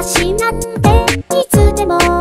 私なんていつでも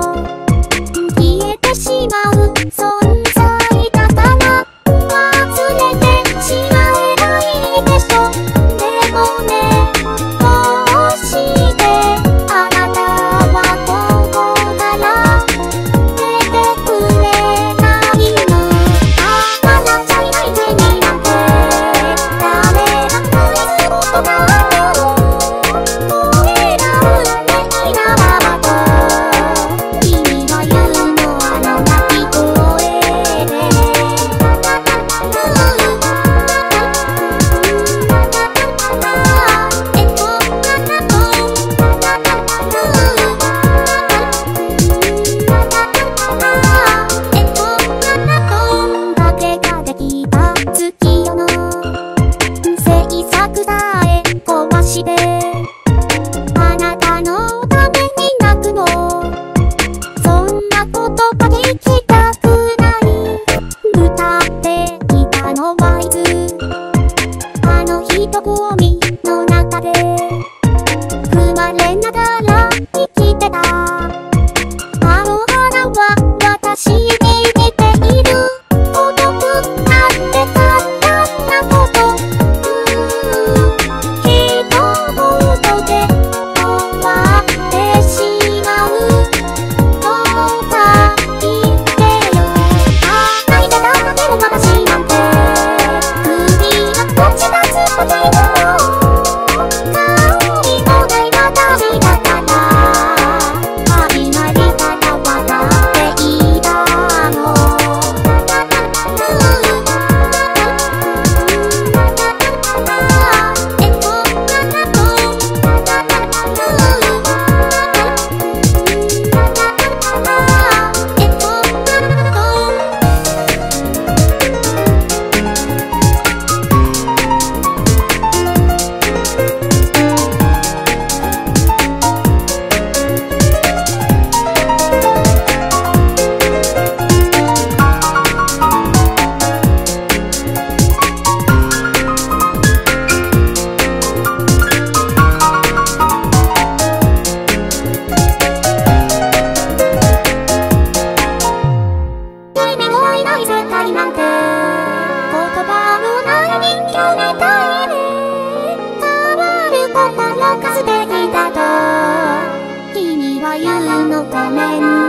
ゆうのコメント